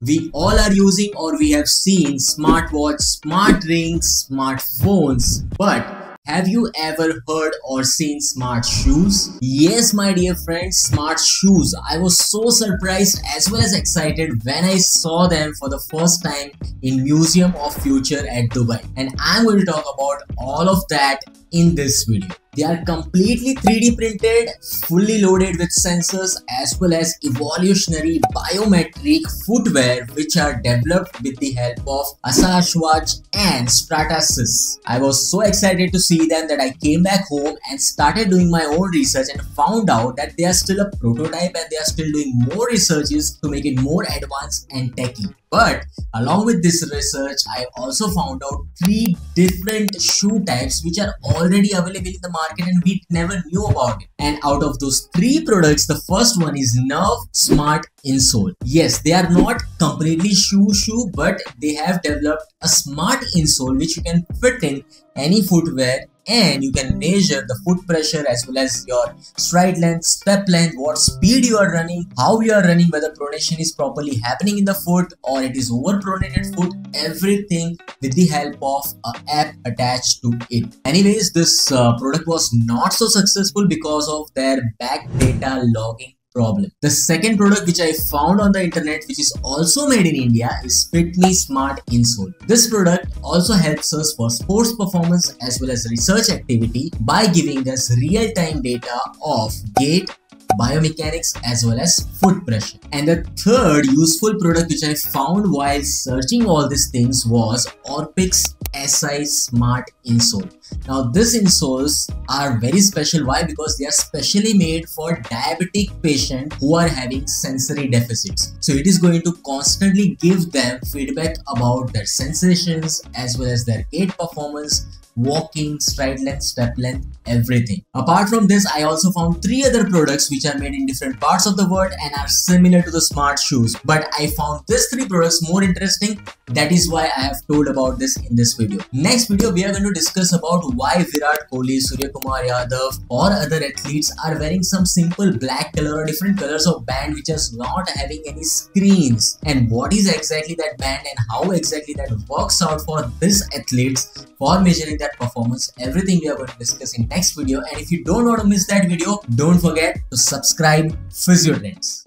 We all are using or we have seen smartwatch, smart rings, smartphones, but have you ever heard or seen smart shoes? Yes, my dear friends, smart shoes. I was so surprised as well as excited when I saw them for the first time in Museum of Future at Dubai. And I'm going to talk about all of that in this video. They are completely 3D printed, fully loaded with sensors as well as evolutionary biometric footwear which are developed with the help of Asahi Watch and Stratasys. I was so excited to see them that I came back home and started doing my own research and found out that they are still a prototype and they are still doing more researches to make it more advanced and techy. But along with this research, I also found out three different shoe types which are already available in the market and we never knew about it. And out of those three products, the first one is Nurvv Smart Insole. Yes, they are not completely shoe shoe, but they have developed a smart insole which you can fit in any footwear and you can measure the foot pressure as well as your stride length, step length, what speed you are running, how you are running, whether pronation is properly happening in the foot or it is over pronated foot, everything with the help of an app attached to it. Anyways, this uh, product was not so successful because of their back data logging problem. The second product which I found on the internet which is also made in India is FitMe Smart Insole. This product also helps us for sports performance as well as research activity by giving us real-time data of gait, biomechanics as well as foot pressure. And the third useful product which I found while searching all these things was Orpyx SI Smart Insole. Now these insoles are very special. Why? Because they are specially made for diabetic patients who are having sensory deficits. So it is going to constantly give them feedback about their sensations as well as their gait performance walking, stride length, step length, everything. Apart from this, I also found three other products which are made in different parts of the world and are similar to the smart shoes. But I found these three products more interesting. That is why I have told about this in this video. Next video, we are going to discuss about why Virat Kohli, Suryakumar Yadav or other athletes are wearing some simple black color or different colors of band which is not having any screens. And what is exactly that band and how exactly that works out for these athletes for measuring their that performance. Everything we are going to discuss in next video. And if you don't want to miss that video don't forget to subscribe Physio Trendz